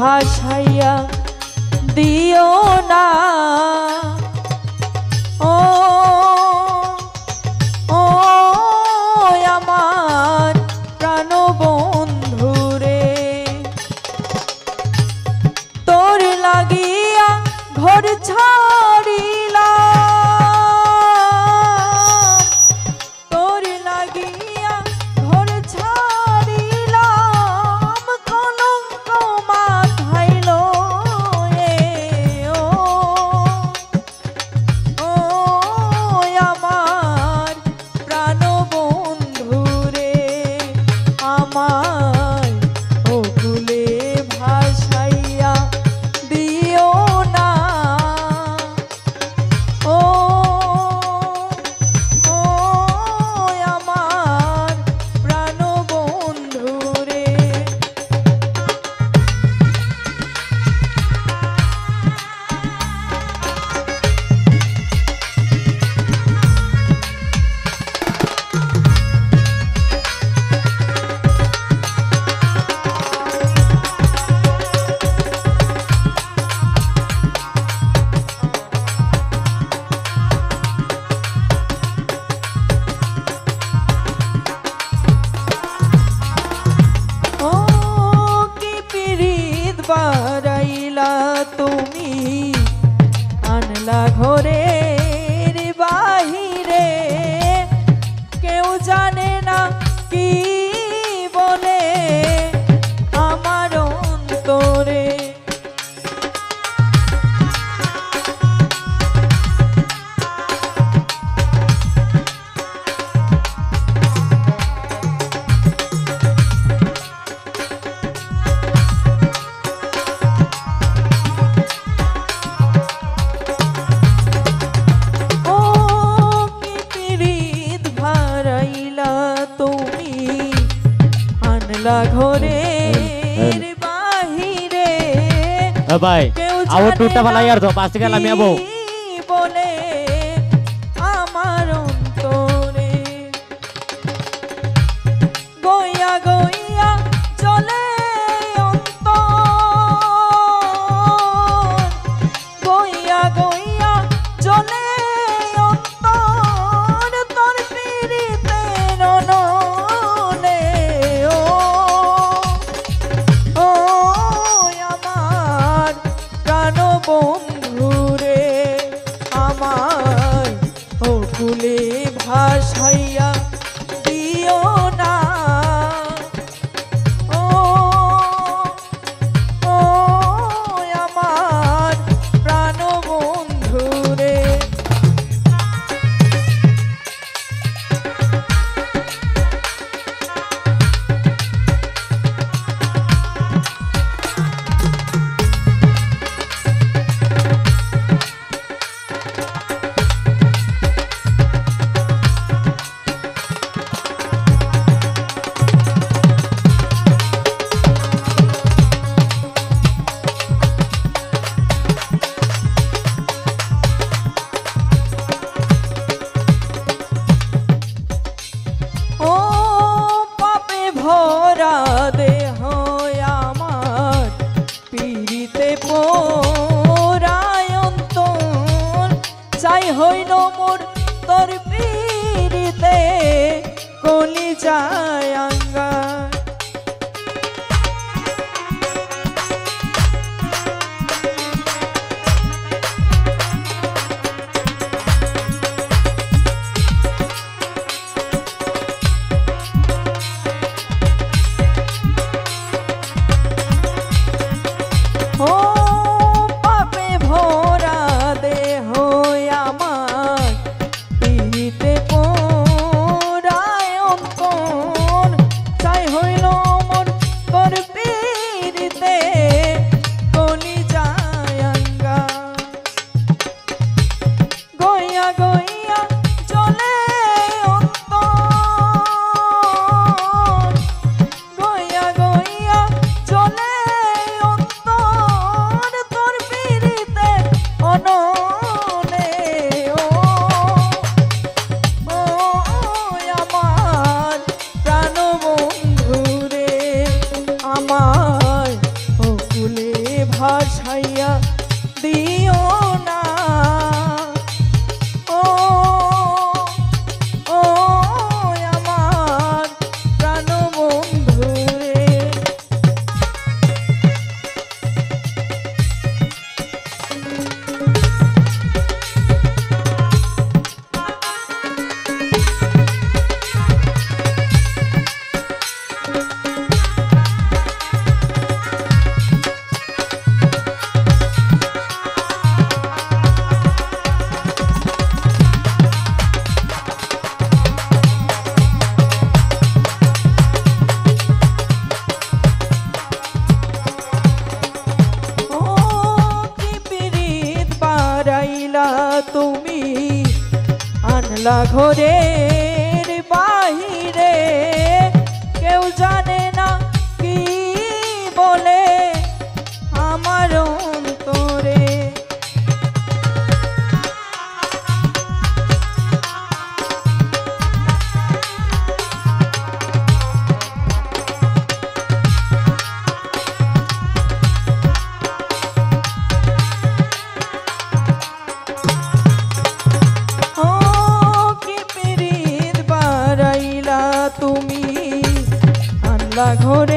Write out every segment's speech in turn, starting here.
ভাসাইয়া দিও না। আমরা ঘরে হ্যাঁ, হ্যাঁ। বাহিরে ভাই আবার টুটটা ভালাই আর তো পাঁচ টাকা লামিয়াবো hush, hush. যায় সাগর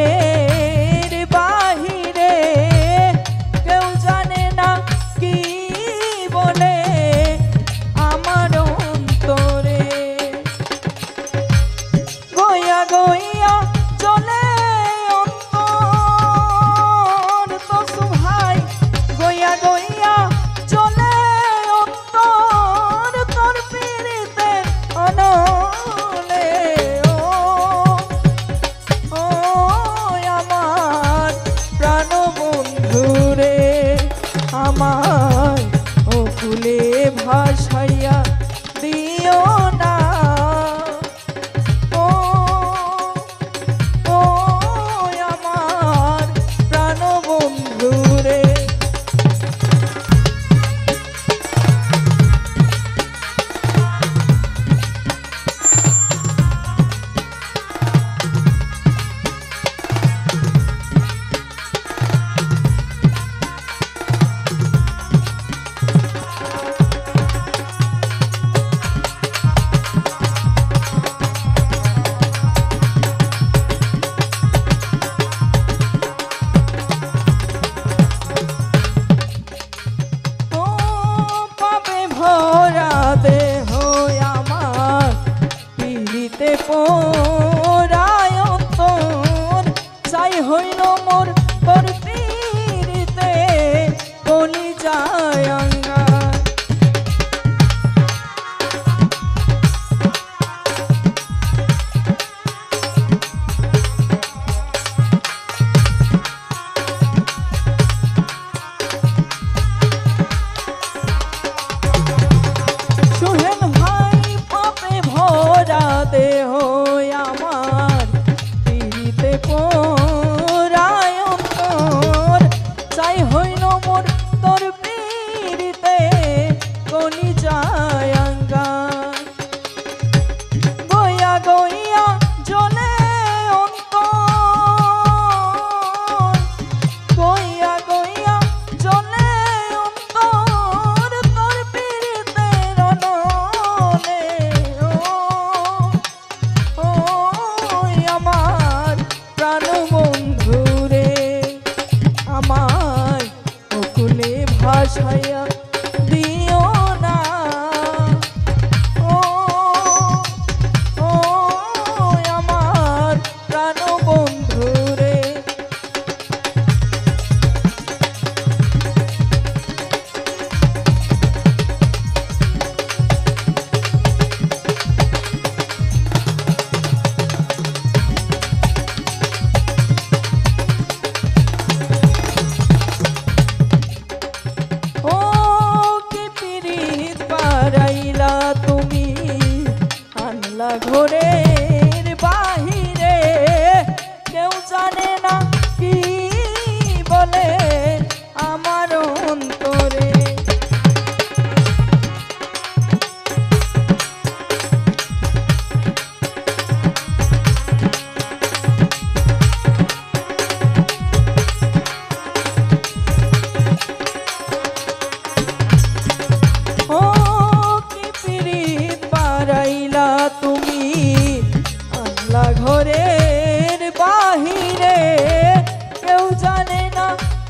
তোর হইল মোর তোর পীরিতে কলি যায়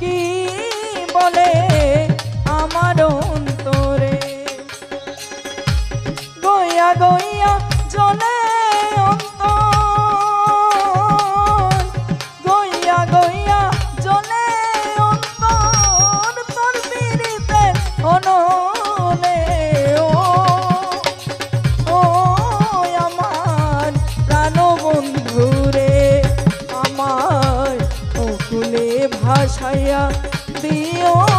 Jackie. ভাসাইয়া দিও।